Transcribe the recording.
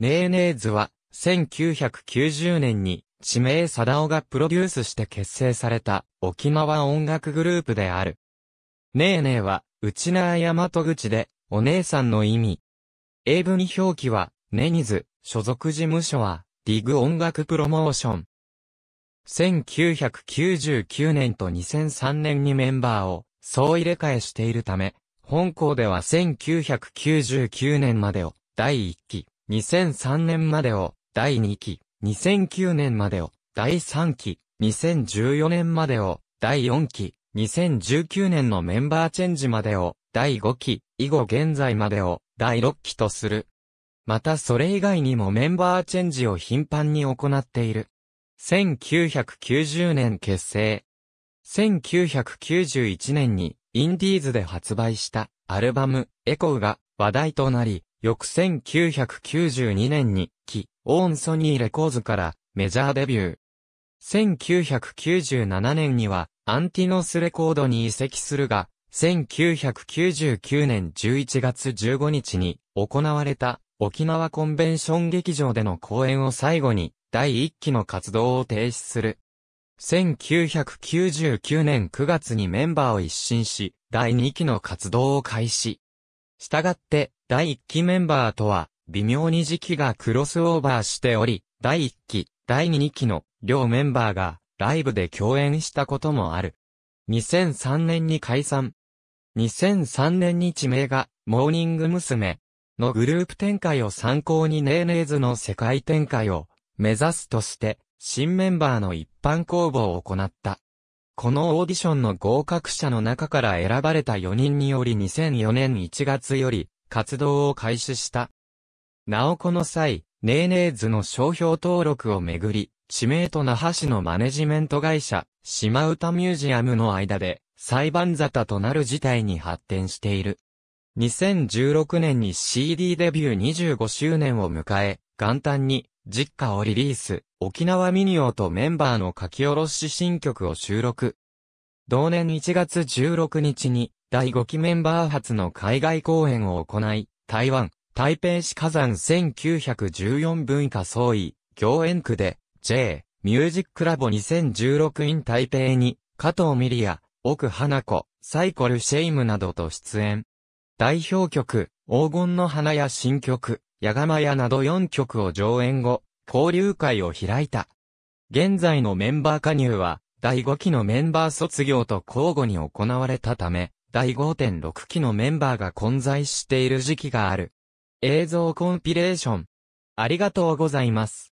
ネーネーズは、1990年に、地名貞夫がプロデュースして結成された、沖縄音楽グループである。ネーネーは、内縄大和口で、お姉さんの意味。英文表記は、ネニズ、所属事務所は、ディグ音楽プロモーション。1999年と2003年にメンバーを総入れ替えしているため、本校では1999年までを第1期、2003年までを第2期、2009年までを第3期、2014年までを第4期、2019年のメンバーチェンジまでを第5期、以後現在までを第6期とする。またそれ以外にもメンバーチェンジを頻繁に行っている。1990年結成。1991年にインディーズで発売したアルバムエコーが話題となり、翌1992年にキ・オーンソニーレコーズからメジャーデビュー。1997年にはアンティノスレコードに移籍するが、1999年11月15日に行われた沖縄コンベンション劇場での公演を最後に第1期の活動を停止する。1999年9月にメンバーを一新し、第2期の活動を開始。したがって、第1期メンバーとは、微妙に時期がクロスオーバーしており、第1期、第2期の両メンバーがライブで共演したこともある。2003年に解散。2003年に地名がモーニング娘。のグループ展開を参考にネーネーズの世界展開を目指すとして、新メンバーの一般公募を行った。このオーディションの合格者の中から選ばれた4人により2004年1月より活動を開始した。なおこの際、ネーネーズの商標登録をめぐり、地名と那覇市のマネジメント会社、島唄ミュージアムの間で裁判沙汰となる事態に発展している。2016年に CD デビュー25周年を迎え、元旦に実家をリリース、沖縄ミニオとメンバーの書き下ろし新曲を収録。同年1月16日に、第5期メンバー初の海外公演を行い、台湾、台北市火山1914文化総意、共演区で、J、ミュージックラボ2016 in 台北に、加藤ミリア、奥花子、サイコルシェイムなどと出演。代表曲、黄金の花や新曲、ヤガマヤなど4曲を上演後、交流会を開いた。現在のメンバー加入は、第5期のメンバー卒業と交互に行われたため、第5.6期のメンバーが混在している時期がある。映像コンピレーション。ありがとうございます。